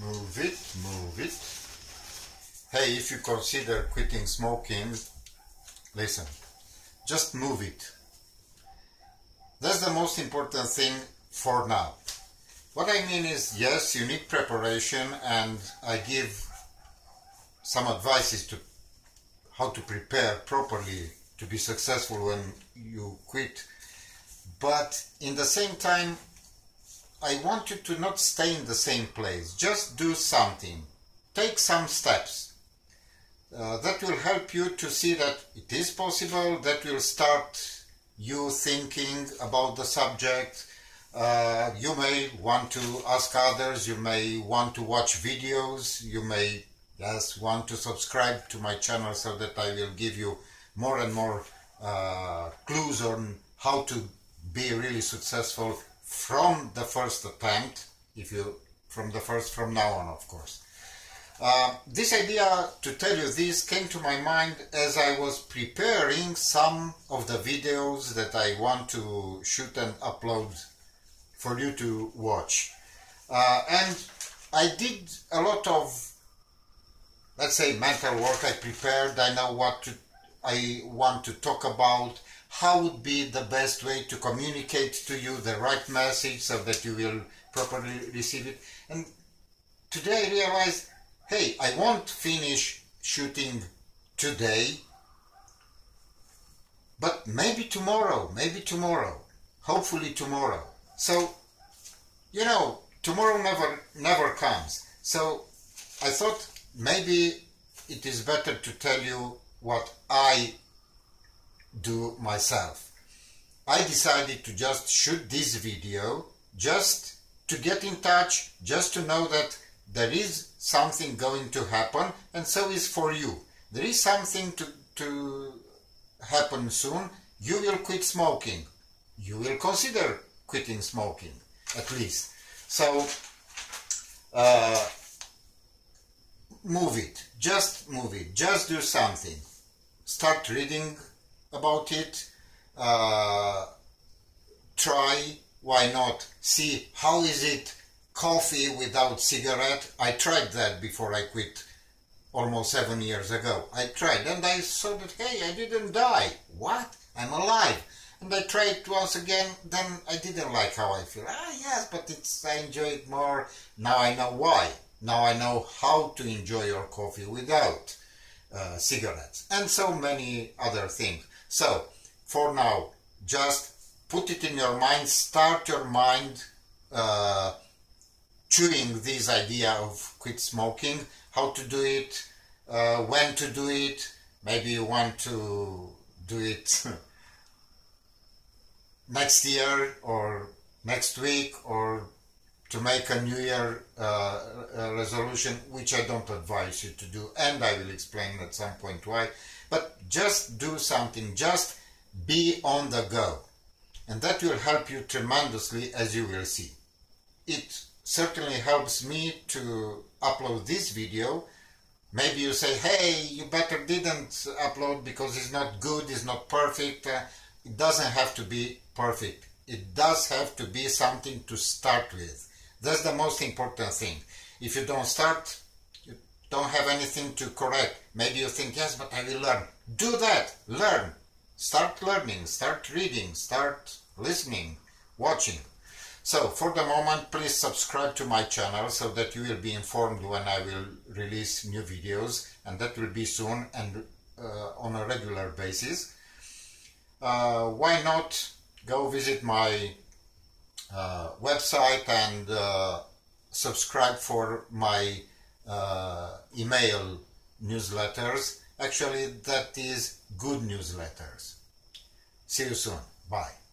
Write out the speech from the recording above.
Move it, move it. Hey, if you consider quitting smoking, listen, just move it. That's the most important thing for now. What I mean is, yes, you need preparation, and I give some advices to how to prepare properly to be successful when you quit. But in the same time, I want you to not stay in the same place. Just do something. Take some steps. Uh, that will help you to see that it is possible. That will start you thinking about the subject. Uh, you may want to ask others. You may want to watch videos. You may just want to subscribe to my channel so that I will give you more and more uh, clues on how to be really successful from the first attempt, if you from the first from now on, of course. Uh, this idea to tell you this came to my mind as I was preparing some of the videos that I want to shoot and upload for you to watch. Uh, and I did a lot of, let's say, mental work. I prepared, I know what to, I want to talk about, how would be the best way to communicate to you the right message so that you will properly receive it. And today I realized, hey, I won't finish shooting today, but maybe tomorrow, maybe tomorrow, hopefully tomorrow. So, you know, tomorrow never never comes. So I thought maybe it is better to tell you what I do myself. I decided to just shoot this video just to get in touch, just to know that there is something going to happen and so is for you. There is something to, to happen soon. You will quit smoking. You will consider quitting smoking, at least. So, uh, move it. Just move it. Just do something. Start reading about it. Uh, try, why not, see how is it coffee without cigarette. I tried that before I quit almost seven years ago. I tried and I saw that, hey, I didn't die. What? I'm alive. And I tried once again, then I didn't like how I feel. Ah, yes, but it's, I enjoy it more. Now I know why. Now I know how to enjoy your coffee without uh, cigarettes and so many other things. So, for now, just put it in your mind, start your mind uh, chewing this idea of quit smoking, how to do it, uh, when to do it, maybe you want to do it next year or next week or to make a new year uh, resolution which I don't advise you to do and I will explain at some point why but just do something just be on the go. And that will help you tremendously as you will see. It certainly helps me to upload this video. Maybe you say hey you better didn't upload because it's not good it's not perfect. Uh, it doesn't have to be perfect. It does have to be something to start with that's the most important thing. If you don't start, you don't have anything to correct. Maybe you think, yes, but I will learn. Do that. Learn. Start learning. Start reading. Start listening. Watching. So, for the moment, please subscribe to my channel so that you will be informed when I will release new videos and that will be soon and uh, on a regular basis. Uh, why not go visit my uh, website and uh, subscribe for my uh, email newsletters. Actually, that is good newsletters. See you soon. Bye.